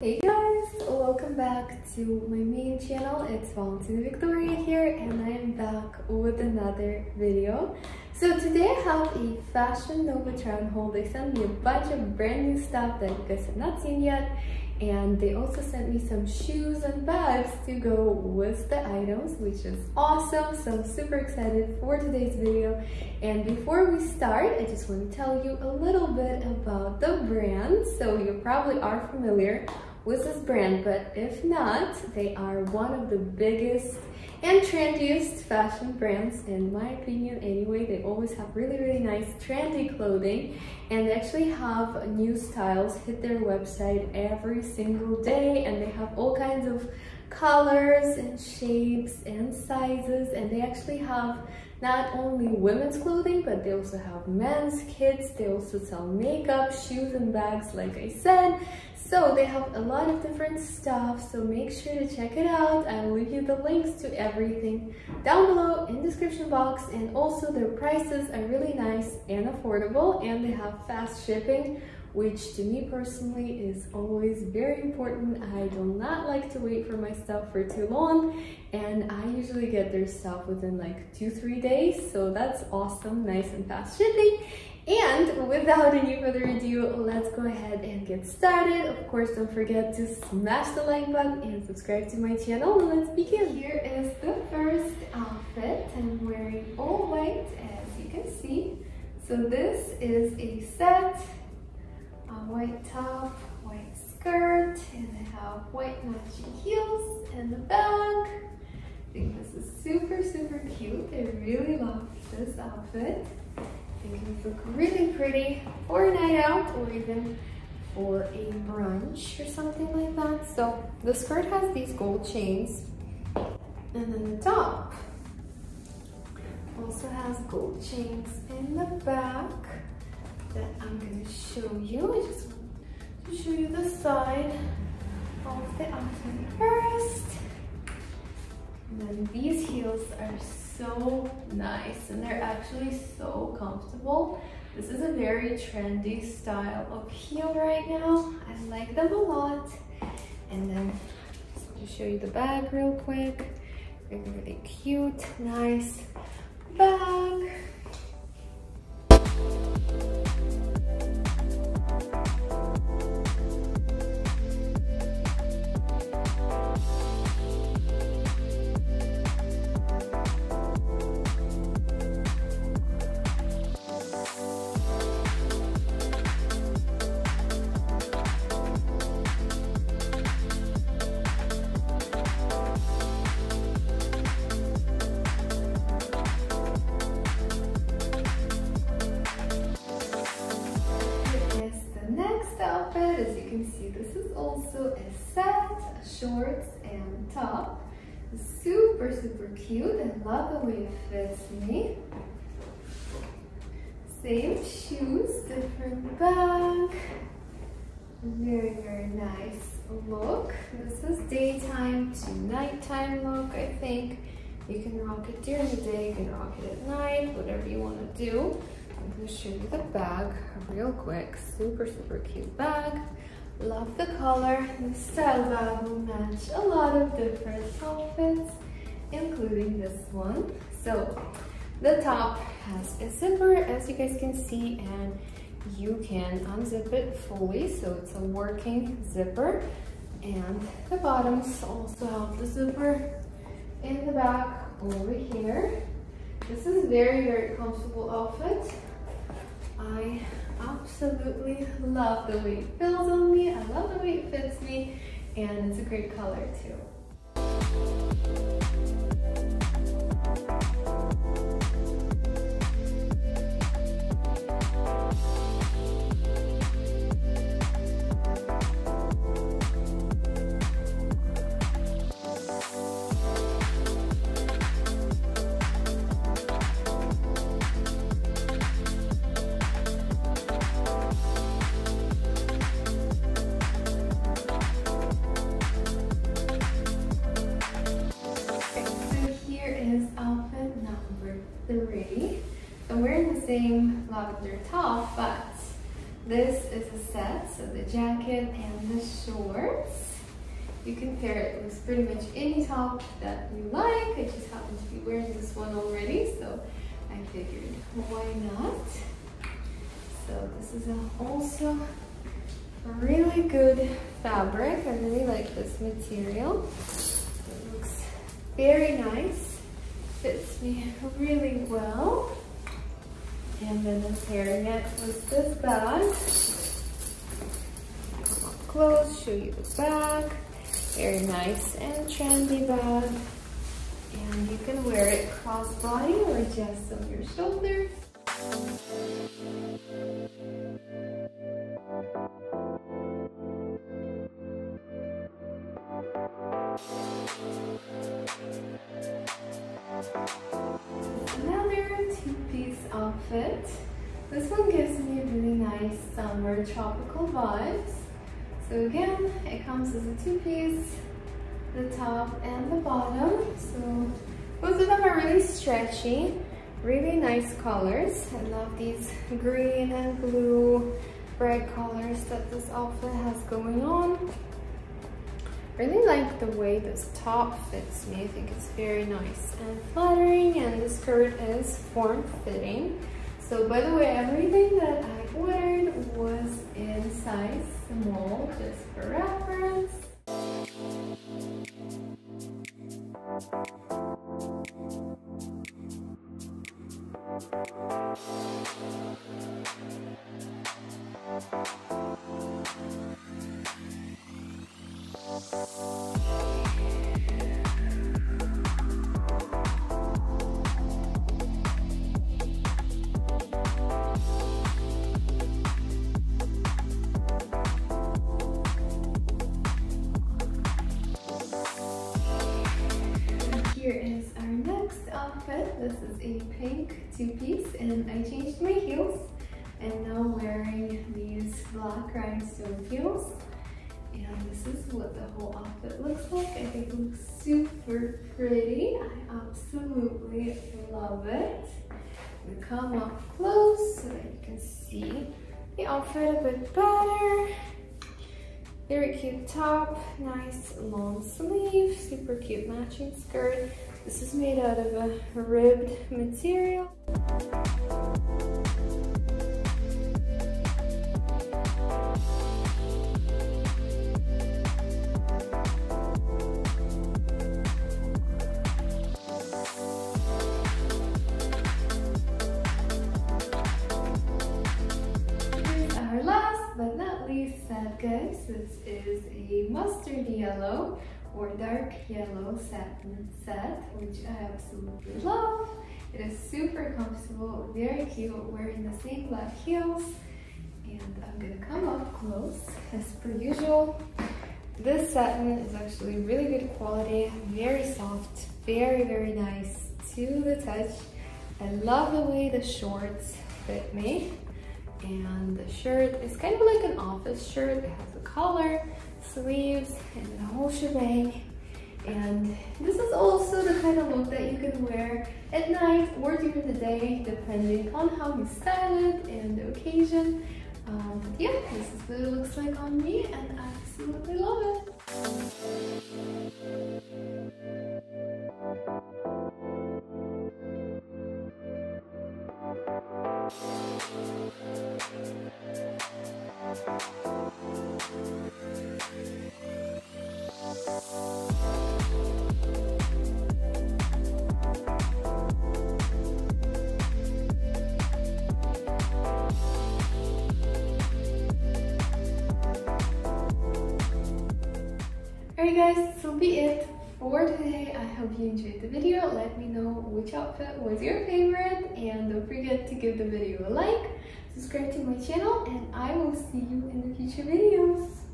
Hey guys, welcome back to my main channel. It's Valentina Victoria here and I am back with another video. So today I have a Fashion Nova try haul. They sent me a bunch of brand new stuff that you guys have not seen yet and they also sent me some shoes and bags to go with the items which is awesome so i'm super excited for today's video and before we start i just want to tell you a little bit about the brand so you probably are familiar with this brand, but if not, they are one of the biggest and trendiest fashion brands in my opinion anyway. They always have really, really nice trendy clothing and they actually have new styles hit their website every single day and they have all kinds of colors and shapes and sizes and they actually have not only women's clothing but they also have men's kids they also sell makeup shoes and bags like i said. So they have a lot of different stuff so make sure to check it out. I will leave you the links to everything down below in description box and also their prices are really nice and affordable and they have fast shipping which to me personally is always very important. I do not like to wait for my stuff for too long and I usually get their stuff within like two, three days. So that's awesome, nice and fast shipping. And without any further ado, let's go ahead and get started. Of course, don't forget to smash the like button and subscribe to my channel. Let's begin. Here is the first outfit. I'm wearing all white, as you can see. So this is a set white top, white skirt, and I have white matching heels and the bag. I think this is super, super cute. I really love this outfit. I think it would look really pretty for a night out or even for a brunch or something like that. So the skirt has these gold chains and then the top also has gold chains in the back that I'm going to show you. I just want to show you the side of the outfit first. And then these heels are so nice and they're actually so comfortable. This is a very trendy style of heel right now. I like them a lot. And then just show you the bag real quick. Really, really cute, nice bag. Shorts and top. Super, super cute. I love the way it fits me. Same shoes, different bag. Very, very nice look. This is daytime to nighttime look, I think. You can rock it during the day, you can rock it at night, whatever you want to do. I'm to show you the bag real quick. Super, super cute bag. Love the color. The style will match a lot of different outfits, including this one. So the top has a zipper, as you guys can see, and you can unzip it fully, so it's a working zipper. And the bottoms also have the zipper in the back over here. This is a very, very comfortable outfit. Absolutely love the way it feels on me. I love the way it fits me and it's a great color too. Same lavender top, but This is a set, so the jacket and the shorts. You can pair it with pretty much any top that you like. I just happen to be wearing this one already, so I figured why not. So this is also a really good fabric. I really like this material. It looks very nice. Fits me really well. And then I'm pairing it with this bag. Close, show you the bag. Very nice and trendy bag. And you can wear it crossbody or just on your shoulders. This one gives me really nice summer tropical vibes. So again, it comes as a two-piece, the top and the bottom. So both of them are really stretchy, really nice colors. I love these green and blue bright colors that this outfit has going on. Really like the way this top fits me. I think it's very nice and flattering and the skirt is form-fitting. So by the way, everything that I ordered was in size small, just for reference. Outfit. This is a pink two-piece and I changed my heels and now wearing these black rhinestone heels. And this is what the whole outfit looks like. I think it looks super pretty. I absolutely love it. We come up close so that you can see the outfit a bit better. Very cute top, nice long sleeve, super cute matching skirt. This is made out of a ribbed material. Our last but not least set guys this is a mustard yellow or dark yellow satin set which I absolutely love. It is super comfortable very cute wearing the same black heels. And I'm gonna come up close as per usual. This satin is actually really good quality very soft very very nice to the touch. I love the way the shorts fit me and the shirt is kind of like an office shirt. It has a collar, sleeves, and the whole shebang. And this is also the kind of look that you can wear at night or during the day, depending on how you style it and the occasion. Um, yeah, this is what it looks like on me and I absolutely love it. Alright guys, will be it for today. I hope you enjoyed the video. Let me know which outfit was your favorite and don't forget to give the video a like, subscribe to my channel, and I will see you in the future videos.